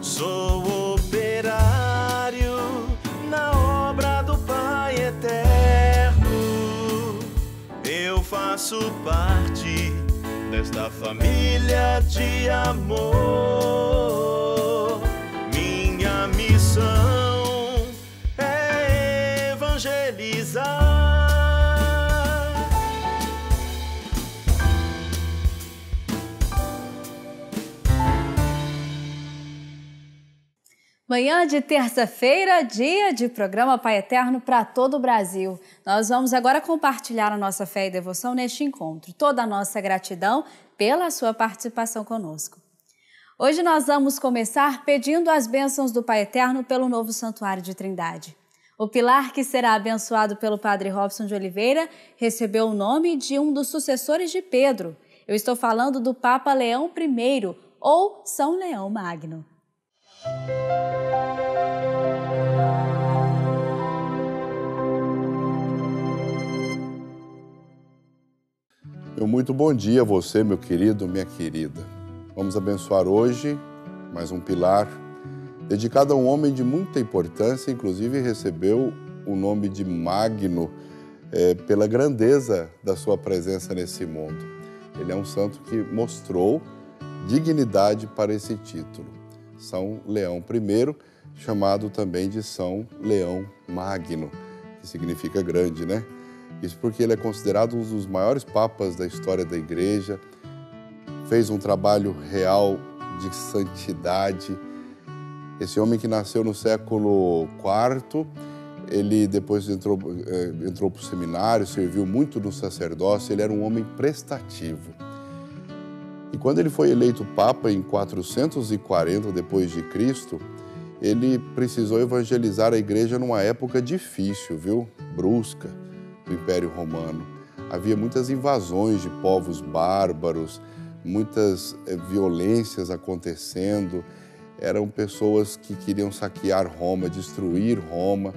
Sou operário na obra do Pai Eterno. Eu faço parte desta família de amor. Manhã de terça-feira, dia de programa Pai Eterno para todo o Brasil. Nós vamos agora compartilhar a nossa fé e devoção neste encontro. Toda a nossa gratidão pela sua participação conosco. Hoje nós vamos começar pedindo as bênçãos do Pai Eterno pelo novo Santuário de Trindade. O pilar que será abençoado pelo Padre Robson de Oliveira recebeu o nome de um dos sucessores de Pedro. Eu estou falando do Papa Leão I, ou São Leão Magno. Meu muito bom dia a você, meu querido, minha querida. Vamos abençoar hoje mais um pilar dedicado a um homem de muita importância, inclusive recebeu o nome de Magno é, pela grandeza da sua presença nesse mundo. Ele é um santo que mostrou dignidade para esse título. São Leão I, chamado também de São Leão Magno, que significa grande, né? Isso porque ele é considerado um dos maiores papas da história da igreja, fez um trabalho real de santidade. Esse homem que nasceu no século IV, ele depois entrou, eh, entrou para o seminário, serviu muito no sacerdócio, ele era um homem prestativo. E quando ele foi eleito papa em 440 depois de Cristo, ele precisou evangelizar a igreja numa época difícil, viu? Brusca do Império Romano. Havia muitas invasões de povos bárbaros, muitas eh, violências acontecendo. Eram pessoas que queriam saquear Roma, destruir Roma.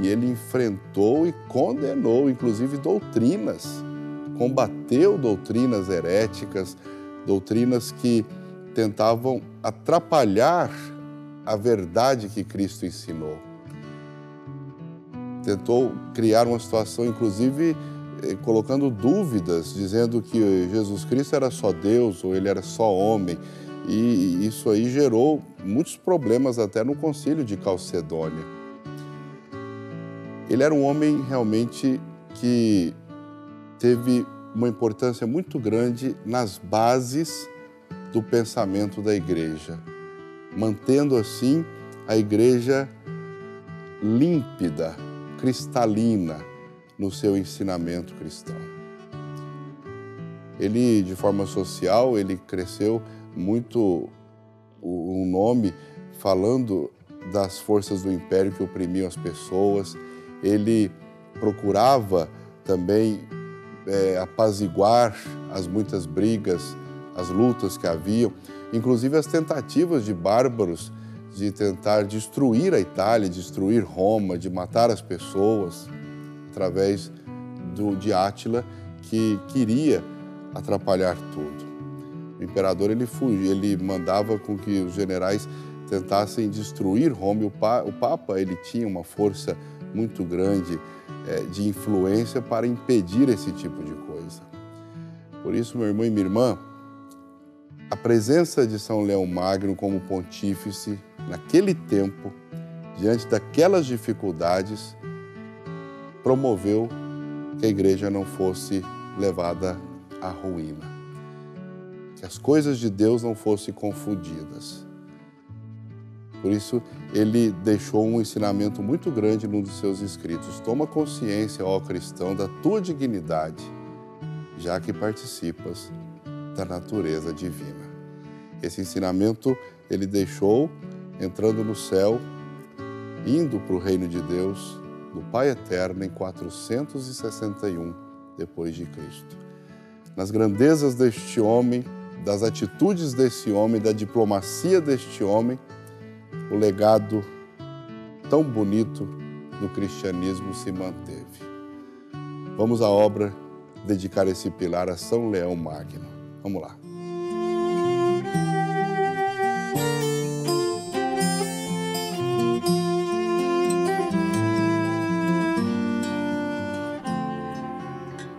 E ele enfrentou e condenou, inclusive, doutrinas. Combateu doutrinas heréticas, doutrinas que tentavam atrapalhar a verdade que Cristo ensinou tentou criar uma situação, inclusive eh, colocando dúvidas, dizendo que Jesus Cristo era só Deus ou ele era só homem. E isso aí gerou muitos problemas até no concílio de Calcedônia. Ele era um homem realmente que teve uma importância muito grande nas bases do pensamento da igreja, mantendo assim a igreja límpida, cristalina no seu ensinamento cristão. Ele, de forma social, ele cresceu muito o um nome falando das forças do império que oprimiam as pessoas. Ele procurava também é, apaziguar as muitas brigas, as lutas que haviam, inclusive as tentativas de bárbaros de tentar destruir a Itália, destruir Roma, de matar as pessoas através do, de Átila, que queria atrapalhar tudo. O imperador ele fugia, ele mandava com que os generais tentassem destruir Roma. O, pa, o Papa ele tinha uma força muito grande de influência para impedir esse tipo de coisa. Por isso, meu irmão e minha irmã, a presença de São Leão Magno como pontífice naquele tempo, diante daquelas dificuldades, promoveu que a igreja não fosse levada à ruína, que as coisas de Deus não fossem confundidas. Por isso, ele deixou um ensinamento muito grande num dos seus escritos. Toma consciência, ó cristão, da tua dignidade, já que participas da natureza divina. Esse ensinamento ele deixou entrando no céu, indo para o reino de Deus, do Pai Eterno em 461 depois de Cristo. Nas grandezas deste homem, das atitudes desse homem, da diplomacia deste homem, o legado tão bonito do cristianismo se manteve. Vamos à obra dedicar esse pilar a São Leão Magno. Vamos lá.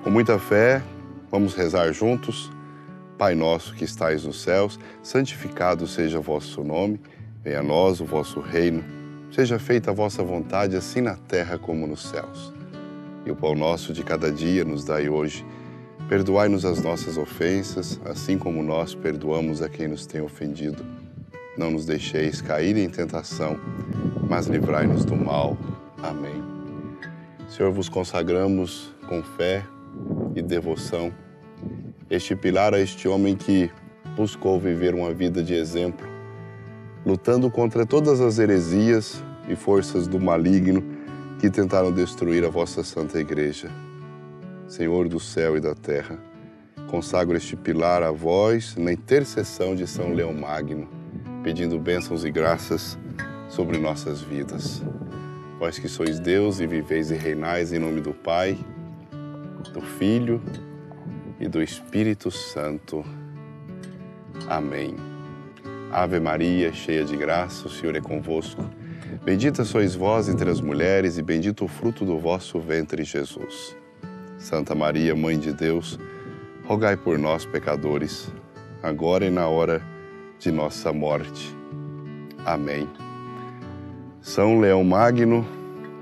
Com muita fé, vamos rezar juntos. Pai nosso que estais nos céus, santificado seja vosso nome venha a nós o vosso reino, seja feita a vossa vontade, assim na terra como nos céus. E o pão nosso de cada dia nos dai hoje. Perdoai-nos as nossas ofensas, assim como nós perdoamos a quem nos tem ofendido. Não nos deixeis cair em tentação, mas livrai-nos do mal. Amém. Senhor, vos consagramos com fé e devoção este pilar a este homem que buscou viver uma vida de exemplo, lutando contra todas as heresias e forças do maligno que tentaram destruir a vossa santa igreja. Senhor do céu e da terra, consagro este pilar a vós na intercessão de São Leão Magno, pedindo bênçãos e graças sobre nossas vidas. Vós que sois Deus e viveis e reinais em nome do Pai, do Filho e do Espírito Santo. Amém. Ave Maria, cheia de graça, o Senhor é convosco. Bendita sois vós entre as mulheres, e bendito o fruto do vosso ventre, Jesus. Santa Maria, Mãe de Deus, rogai por nós, pecadores, agora e na hora de nossa morte. Amém. São Leão Magno,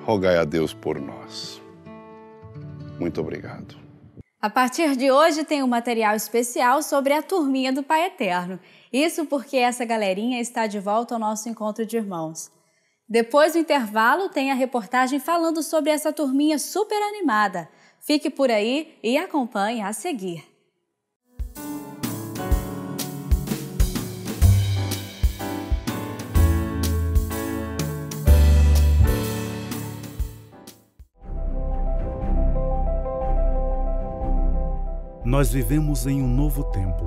rogai a Deus por nós. Muito obrigado. A partir de hoje tem um material especial sobre a turminha do Pai Eterno. Isso porque essa galerinha está de volta ao nosso encontro de irmãos. Depois do intervalo, tem a reportagem falando sobre essa turminha super animada. Fique por aí e acompanhe a seguir. Nós vivemos em um novo tempo.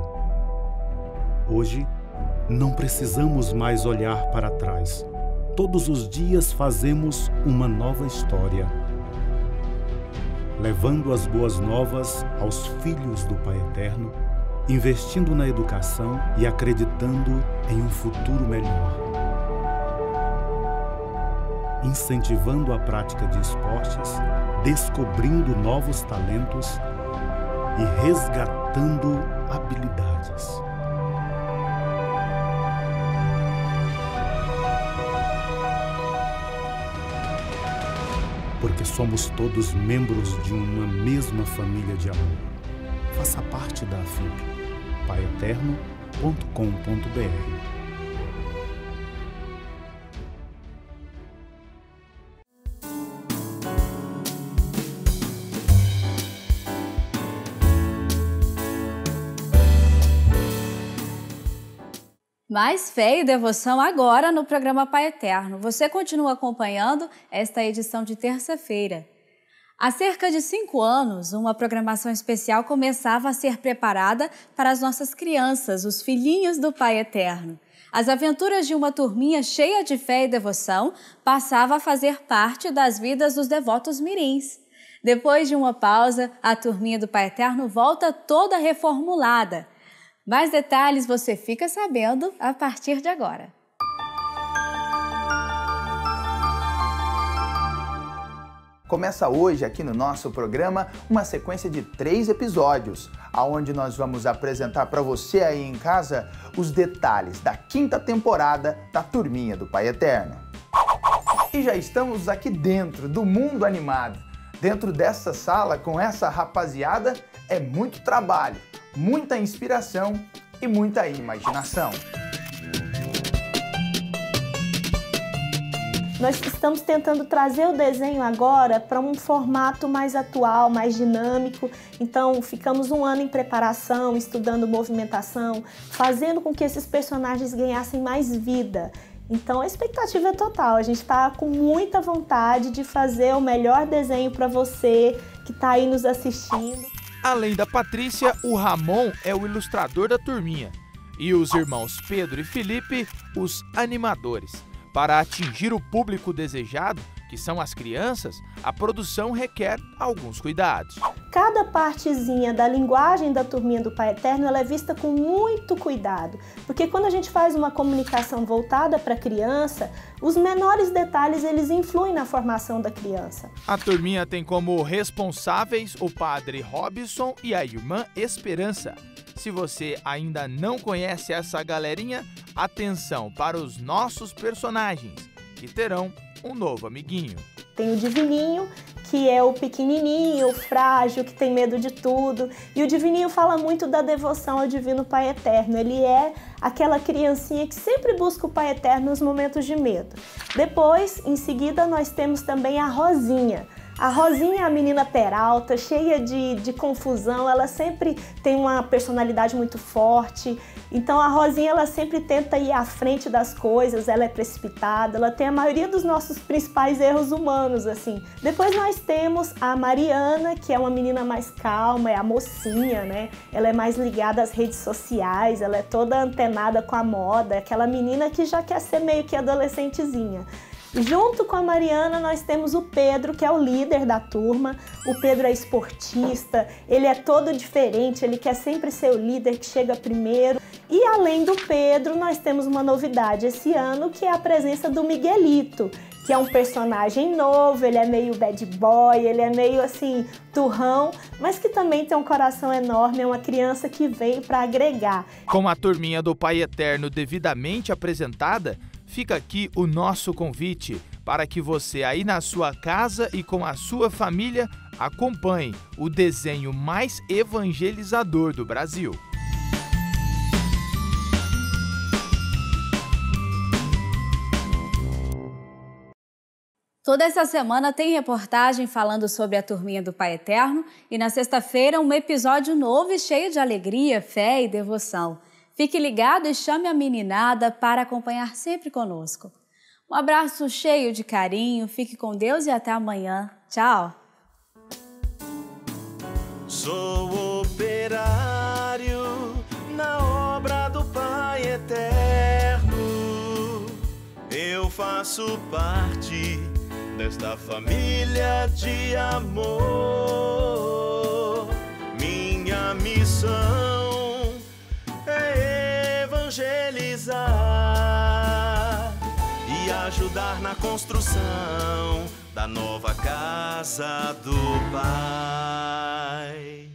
Hoje, não precisamos mais olhar para trás. Todos os dias fazemos uma nova história, levando as boas novas aos filhos do Pai Eterno, investindo na educação e acreditando em um futuro melhor. Incentivando a prática de esportes, descobrindo novos talentos e resgatando habilidades. Porque somos todos membros de uma mesma família de amor. Faça parte da FIP, paieterno.com.br. Mais fé e devoção agora no programa Pai Eterno. Você continua acompanhando esta edição de terça-feira. Há cerca de cinco anos, uma programação especial começava a ser preparada para as nossas crianças, os filhinhos do Pai Eterno. As aventuras de uma turminha cheia de fé e devoção passava a fazer parte das vidas dos devotos mirins. Depois de uma pausa, a turminha do Pai Eterno volta toda reformulada mais detalhes você fica sabendo a partir de agora. Começa hoje aqui no nosso programa uma sequência de três episódios, aonde nós vamos apresentar para você aí em casa os detalhes da quinta temporada da Turminha do Pai Eterno. E já estamos aqui dentro do mundo animado. Dentro dessa sala com essa rapaziada é muito trabalho muita inspiração e muita imaginação. Nós estamos tentando trazer o desenho agora para um formato mais atual, mais dinâmico. Então, ficamos um ano em preparação, estudando movimentação, fazendo com que esses personagens ganhassem mais vida. Então, a expectativa é total. A gente está com muita vontade de fazer o melhor desenho para você que está aí nos assistindo. Além da Patrícia, o Ramon é o ilustrador da turminha e os irmãos Pedro e Felipe, os animadores. Para atingir o público desejado, que são as crianças, a produção requer alguns cuidados. Cada partezinha da linguagem da turminha do Pai Eterno ela é vista com muito cuidado, porque quando a gente faz uma comunicação voltada para a criança, os menores detalhes eles influem na formação da criança. A turminha tem como responsáveis o padre Robson e a irmã Esperança. Se você ainda não conhece essa galerinha, atenção para os nossos personagens, que terão um novo amiguinho. Tem o Divininho, que é o pequenininho, o frágil, que tem medo de tudo. E o Divininho fala muito da devoção ao Divino Pai Eterno. Ele é aquela criancinha que sempre busca o Pai Eterno nos momentos de medo. Depois, em seguida, nós temos também a Rosinha. A Rosinha é a menina peralta, cheia de, de confusão, ela sempre tem uma personalidade muito forte. Então a Rosinha ela sempre tenta ir à frente das coisas, ela é precipitada, ela tem a maioria dos nossos principais erros humanos, assim. Depois nós temos a Mariana, que é uma menina mais calma, é a mocinha, né? Ela é mais ligada às redes sociais, ela é toda antenada com a moda, aquela menina que já quer ser meio que adolescentezinha. Junto com a Mariana, nós temos o Pedro, que é o líder da turma. O Pedro é esportista, ele é todo diferente, ele quer sempre ser o líder que chega primeiro. E além do Pedro, nós temos uma novidade esse ano, que é a presença do Miguelito, que é um personagem novo, ele é meio bad boy, ele é meio assim, turrão, mas que também tem um coração enorme, é uma criança que veio para agregar. Com a turminha do Pai Eterno devidamente apresentada, fica aqui o nosso convite para que você aí na sua casa e com a sua família acompanhe o desenho mais evangelizador do Brasil. Toda essa semana tem reportagem falando sobre a turminha do Pai Eterno e na sexta-feira um episódio novo e cheio de alegria, fé e devoção. Fique ligado e chame a meninada para acompanhar sempre conosco. Um abraço cheio de carinho, fique com Deus e até amanhã. Tchau! Sou operário na obra do Pai Eterno. Eu faço parte desta família de amor. Minha missão evangelizar e ajudar na construção da nova casa do Pai.